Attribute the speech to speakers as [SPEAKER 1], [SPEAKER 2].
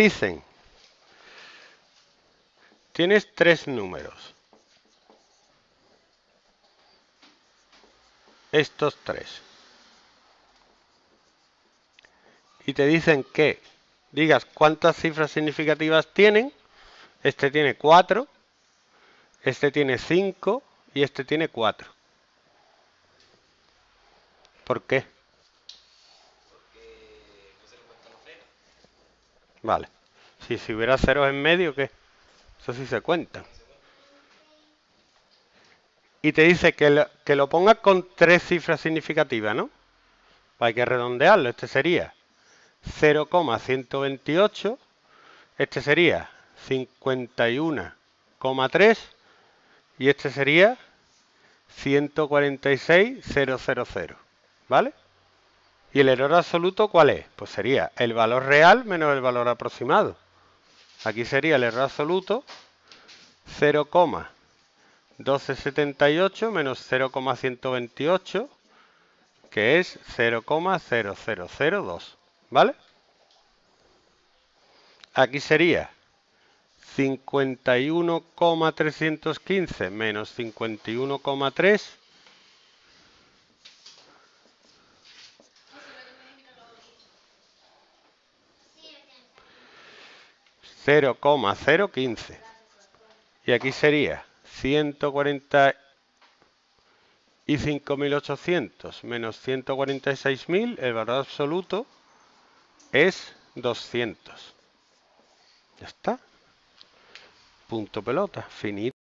[SPEAKER 1] Dicen, tienes tres números. Estos tres. Y te dicen que digas cuántas cifras significativas tienen. Este tiene 4, este tiene 5 y este tiene 4. ¿Por qué? Vale. Si, si hubiera ceros en medio, ¿qué? Eso sí se cuenta. Y te dice que lo, que lo pongas con tres cifras significativas, ¿no? Hay que redondearlo. Este sería 0,128. Este sería 51,3. Y este sería 146,000. ¿Vale? ¿Y el error absoluto cuál es? Pues sería el valor real menos el valor aproximado. Aquí sería el error absoluto 0,1278 menos 0,128, que es 0,0002. ¿Vale? Aquí sería 51,315 menos 51,3 0,015. Y aquí sería 145.800 menos 146.000, el valor absoluto es 200. Ya está. Punto pelota, finito.